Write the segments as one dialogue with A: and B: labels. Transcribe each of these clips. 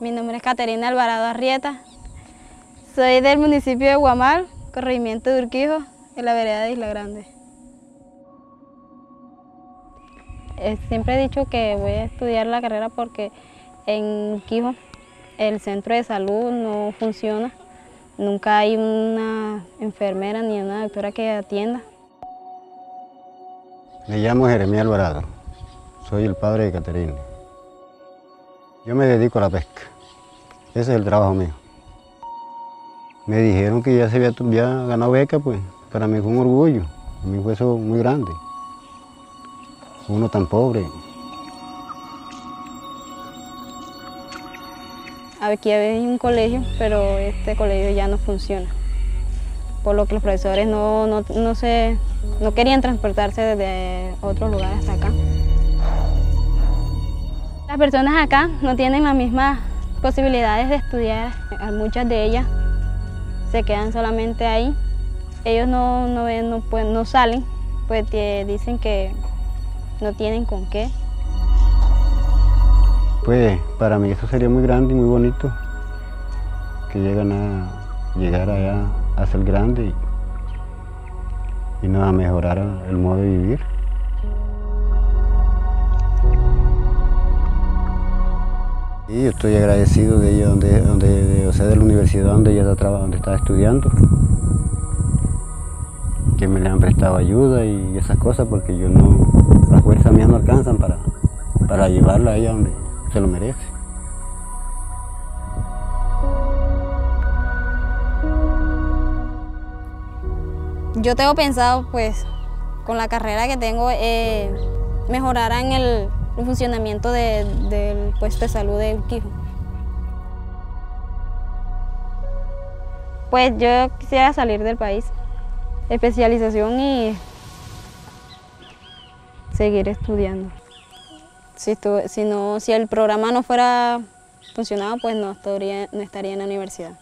A: Mi nombre es Caterina Alvarado Arrieta. Soy del municipio de Guamal, corregimiento de Urquijo, en la vereda de Isla Grande. Eh, siempre he dicho que voy a estudiar la carrera porque en Urquijo el centro de salud no funciona. Nunca hay una enfermera ni una doctora que atienda.
B: Me llamo Jeremías Alvarado, soy el padre de Caterina. Yo me dedico a la pesca, ese es el trabajo mío. Me dijeron que ya se había, ganado beca, pues para mí fue un orgullo, a mí fue eso muy grande. Uno tan pobre.
A: Aquí hay un colegio, pero este colegio ya no funciona, por lo que los profesores no, no, no, se, no querían transportarse desde otros lugares hasta acá. Las personas acá no tienen las mismas posibilidades de estudiar, muchas de ellas se quedan solamente ahí. Ellos no, no, no, no salen, pues dicen que no tienen con qué.
B: Pues para mí eso sería muy grande y muy bonito, que llegan a llegar allá a ser grande y, y a mejorar el modo de vivir. Y yo estoy agradecido de ella, donde, donde, o sea, de la universidad donde ella está, donde estaba estudiando, que me le han prestado ayuda y esas cosas, porque yo no, las fuerzas mías no alcanzan para, para llevarla a ella donde se lo merece.
A: Yo tengo pensado, pues, con la carrera que tengo, eh, mejorar en el el funcionamiento del puesto de salud de Urquijo. Pues yo quisiera salir del país, especialización y seguir estudiando. Si, si, no, si el programa no fuera funcionado, pues no estaría, no estaría en la universidad.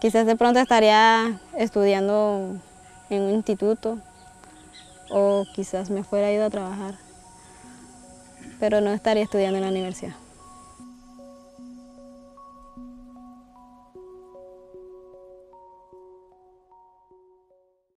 A: Quizás de pronto estaría estudiando en un instituto o quizás me fuera ido a trabajar pero no estaría estudiando en la universidad.